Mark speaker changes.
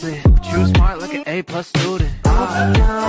Speaker 1: stupid, but you smart like an A plus student. Oh,